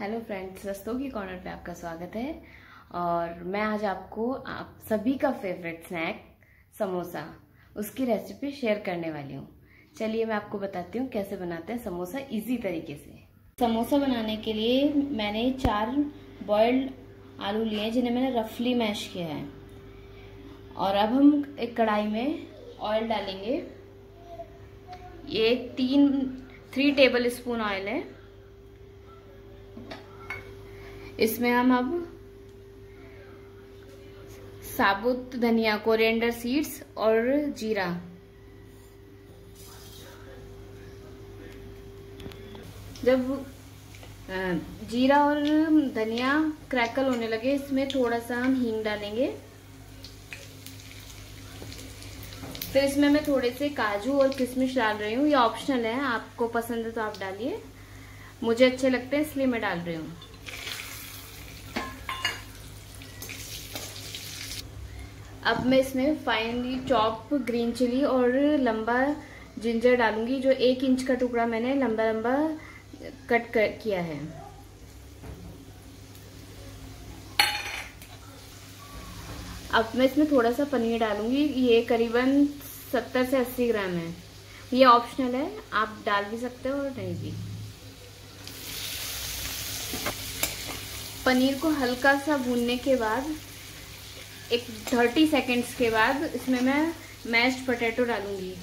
Hello friends, रस्तों की corner पे आपका स्वागत है। और मैं आज आपको आप सभी का फेवरेट स्नैक समोसा, उसकी रेसिपी शेयर करने वाली हूँ। चलिए मैं आपको बताती हूँ कैसे बनाते हैं समोसा इजी तरीके से। समोसा बनाने के लिए मैंने चार बॉयल्ड आलू लिए हैं, जिन्हें मैंने रफली मैश किया है। और अब हम एक कढ़ाई में ऑयल डालेंगे। ये तीन थ्री टेबल स्पून ऑयल है। इसमें हम अब साबुत धनिया, कोरिएंडर सीड्स और जीरा। जब जीरा और धनिया क्रैकल होने लगे, इसमें थोड़ा सा हम हींग डालेंगे। फिर इसमें मैं थोड़े से काजू और किशमिश डाल रही हूँ। ये ऑप्शनल है, आपको पसंद है तो आप डालिए। मुझे अच्छे लगते हैं, इसलिए मैं डाल रही हूँ। अब मैं इसमें फाइनली चॉप ग्रीन चिली और लंबा जिंजर डालूँगी, जो एक इंच का टुकड़ा मैंने लंबा लंबा कट कर किया है। अब मैं इसमें थोड़ा सा पनीर डालूँगी, ये करीबन 70 से 80 ग्राम है। ये ऑप्शनल है, आप डाल भी सकते हो और नहीं भी। पनीर को हल्का सा भूनने के बाद एक थर्टी सेकेंड्स के बाद इसमें मैं मैश्ड पोटैटो डालूँगी।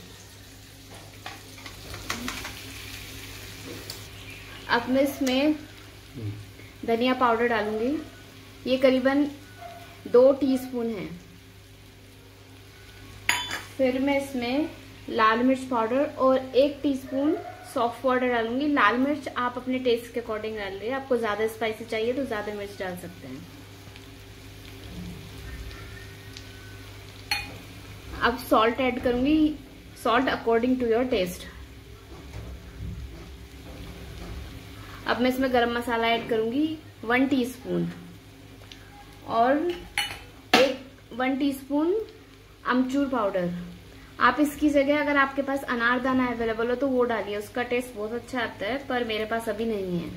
अब मैं इसमें धनिया पाउडर डालूँगी। ये करीबन दो टीस्पून है। फिर मैं इसमें लाल मिर्च पाउडर और एक टीस्पून सॉफ्ट पाउडर डालूँगी। लाल मिर्च आप अपने टेस्ट के अकॉर्डिंग डाल रहे आपको ज़्यादा स्पाइसी चाहिए तो ज़्यादा मिर्च डाल सकते हैं। अब सॉल्ट ऐड करूँगी। Salt according to your taste अब मैं इसमें गरम मसाला ऐड करूँगी वन टीस्पून और एक वन टीस्पून अमचूर पाउडर आप इसकी जगह अगर आपके पास अनारदाना अवेलेबल हो तो वो डालिए। उसका टेस्ट बहुत अच्छा आता है, पर मेरे पास अभी नहीं है।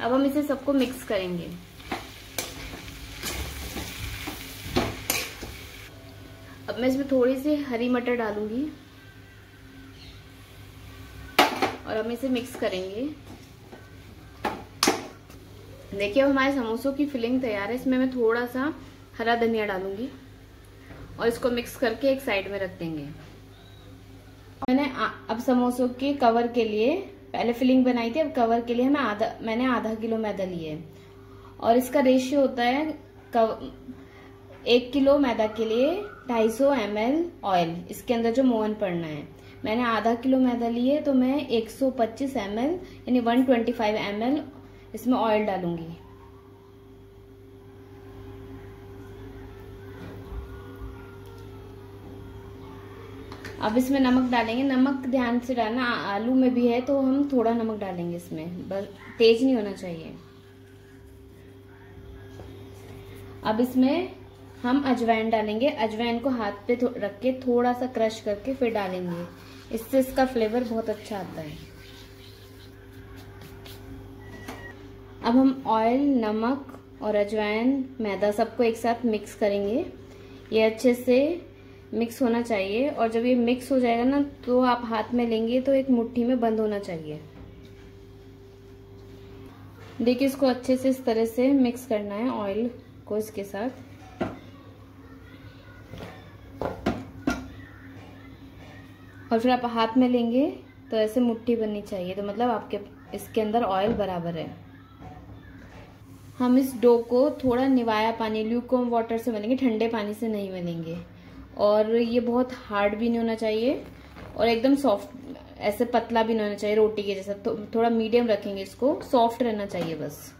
अब हम इसे सबको मिक्स करेंगे। अब मैं इसमें थोड़ी सी हरी मटर डालूँगी। और हम इसे मिक्स करेंगे। देखिए अब हमारे समोसों की फिलिंग तैयार है। इसमें मैं थोड़ा सा हरा धनिया डालूँगी और इसको मिक्स करके एक साइड में रख देंगे। मैंने अब समोसों के कवर के लिए पहले फिलिंग बनाई थी अब कवर के लिए मैं आधा मैंने आधा किलो मैदा लिए। और इसका रेशियो होता है कव, एक किलो मैदा के लिए 250 सौ एम ऑयल इसके अंदर जो मोहन पड़ना है। मैंने आधा किलो मैदा लिए तो मैं 125 एम यानी 125 एम इसमें ऑयल डालूँगी। अब इसमें नमक डालेंगे। नमक ध्यान से डालना, आलू में भी है तो हम थोड़ा नमक डालेंगे इसमें। बस तेज नहीं होना चाहिए। अब इसमें हम अजवाइन डालेंगे। अजवाइन को हाथ पे रख के थोड़ा सा क्रश करके फिर डालेंगे। इससे इसका फ्लेवर बहुत अच्छा आता है। अब हम ऑयल, नमक और अजवाइन मैदा सबको एक साथ मिक्स करेंगे। ये अच्छे से मिक्स होना चाहिए और जब ये मिक्स हो जाएगा ना तो आप हाथ में लेंगे तो एक मुट्ठी में बंद होना चाहिए। देखिए इसको अच्छे से इस तरह से मिक्स करना है ऑयल को इसके साथ। और फिर आप हाथ में लेंगे तो ऐसे मुट्ठी बननी चाहिए। तो मतलब आपके, इसके अंदर ऑयल बराबर है। हम इस डो को थोड़ा निवाया पानी ल्यूकोम वाटर से मलेंगे ठंडे पानी से नहीं मलेंगे और ये बहुत हार्ड भी नहीं होना चाहिए और एकदम सॉफ्ट ऐसे पतला भी नहीं होना चाहिए रोटी के जैसा। तो थोड़ा मीडियम रखेंगे इसको सॉफ्ट रहना चाहिए बस।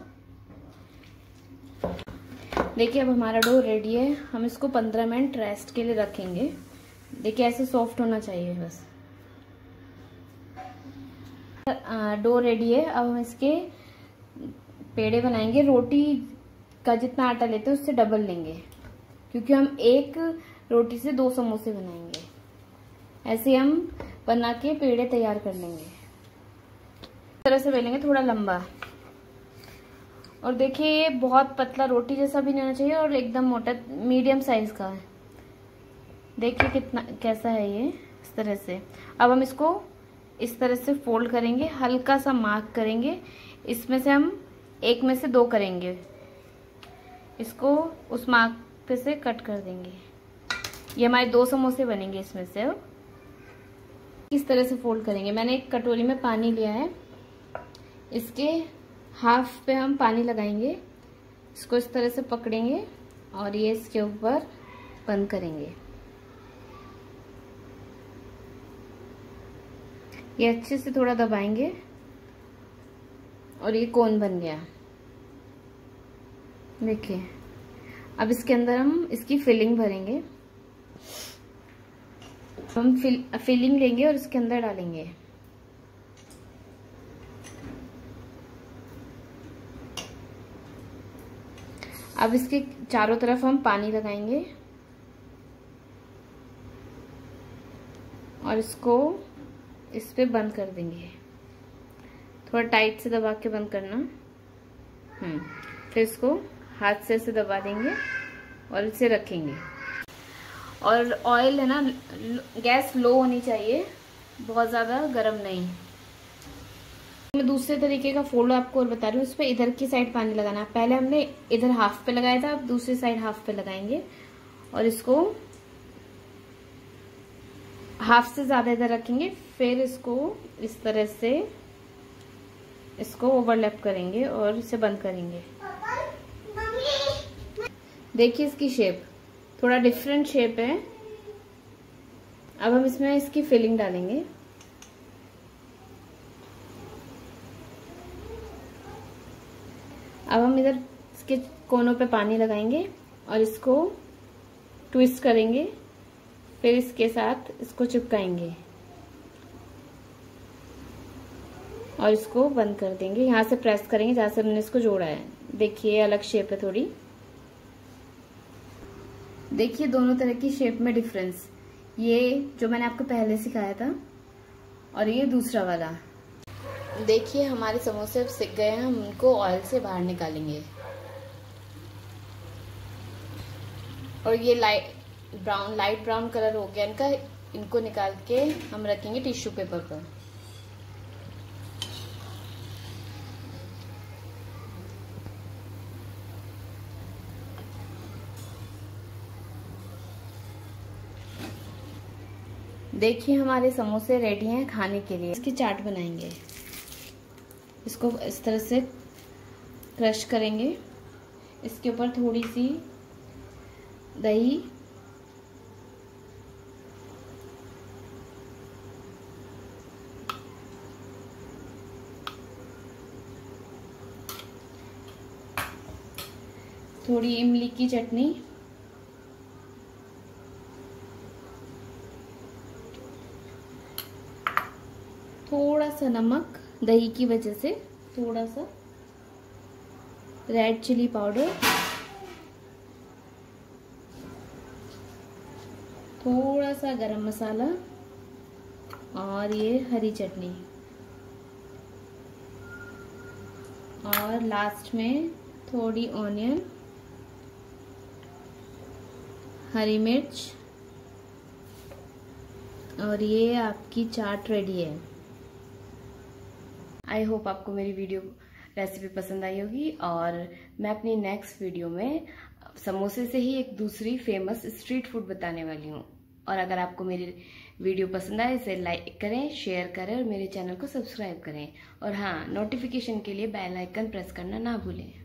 देखिए, अब हमारा डो रेडी है। हम इसको 15 मिनट रेस्ट के लिए रखेंगे। देखिए ऐसे सॉफ्ट होना चाहिए बस। डो रेडी है, अब हम इसके पेड़े बनाएँगे। रोटी का जितना आटा लेते हैं, उससे डबल लेंगे। क्योंकि हम एक रोटी से दो समोसे बनाएँगे। ऐसे हम बना के पेड़े तैयार कर लेंगे। इस तरह से बेलेंगे, थोड़ा लंबा। और देखिए, ये बहुत पतला रोटी जैसा भी नहीं होना चाहिए, और एकदम मोटा मीडियम साइज़ का है। देखिए कितना, कैसा है ये, इस तरह से। अब हम इसको इस तरह से फोल्ड करेंगे, हल्का सा मार्क करेंगे। इसमें से हम एक में से दो करेंगे। इसको उस मार्क पे से कट कर देंगे। ये हमारे दो समोसे बनेंगे इसमें से अब। इस तरह से फोल्ड करेंगे। मैंने एक कटोरी में पानी लिया है। इसके हाफ़ पे हम पानी लगाएँगे। इसको इस तरह से पकड़ेंगे और ये इसके ऊपर बंद करेंगे। ये अच्छे से थोड़ा दबाएँगे। और ये कोन बन गया। देखिए अब इसके अंदर हम इसकी फिलिंग भरेंगे। हम फिल, फिलिंग लेंगे और इसके अंदर डालेंगे। अब इसके चारों तरफ़ हम पानी लगाएँगे। और इसको इस पर बंद कर देंगे। थोड़ा टाइट से दबा के बंद करना। हम्म फिर इसको हाथ से ऐसे दबा देंगे और इसे रखेंगे। और ऑयल है ना, गैस लो होनी चाहिए, बहुत ज़्यादा गर्म नहीं। मैं दूसरे तरीके का फोल्ड आपको और बता रही हूँ उस पर इधर की साइड पानी लगाना। पहले हमने इधर हाफ़ पे लगाया था, अब दूसरी साइड हाफ़ पे लगाएँगे। और इसको हाफ़ से ज़्यादा इधर रखेंगे, फिर इसको इस तरह से इसको ओवरलैप करेंगे और इसे बंद करेंगे। देखिए इसकी शेप थोड़ा डिफरेंट शेप है। अब हम इसमें इसकी फिलिंग डालेंगे। अब हम इधर इसके कोनों पे पानी लगाएँगे और इसको ट्विस्ट करेंगे। फिर इसके साथ इसको चिपकाएँगे। और इसको बंद कर देंगे। यहाँ से प्रेस करेंगे जहाँ से हमने इसको जोड़ा है। देखिए अलग शेप है थोड़ी। देखिए, दोनों तरह की शेप में डिफरेंस ये जो मैंने आपको पहले सिखाया था और ये दूसरा वाला। देखिए, हमारे समोसे अब सिक गए हैं। हम उनको ऑयल से बाहर निकालेंगे। और ये light brown light brown colour हो गया, इनका, इनको निकाल के हम रखेंगे टिश्यू पेपर पर। देखिए, हमारे समोसे रेडी हैं खाने के लिए। इसकी चाट बनाएँगे। इसको इस तरह से क्रश करेंगे। इसके ऊपर थोड़ी सी दही थोड़ी इमली की चटनी। थोड़ा सा नमक, दही की वजह से थोड़ा सा रेड चिली पाउडर थोड़ा सा गरम मसाला और ये हरी चटनी। और लास्ट में थोड़ी ऑनियन हरी मिर्च और ये आपकी चाट रेडी है। आई होप आपको मेरी वीडियो रेसिपी पसंद आई होगी और मैं अपनी नेक्स्ट वीडियो में समोसे से ही एक दूसरी फ़ेमस स्ट्रीट फ़ूड बताने वाली हूँ। और अगर आपको मेरी वीडियो पसंद आए, इसे लाइक करें शेयर करें और मेरे चैनल को सब्सक्राइब करें। और हाँ नोटिफिकेशन के लिए बेल आइकन प्रेस करना ना भूलें।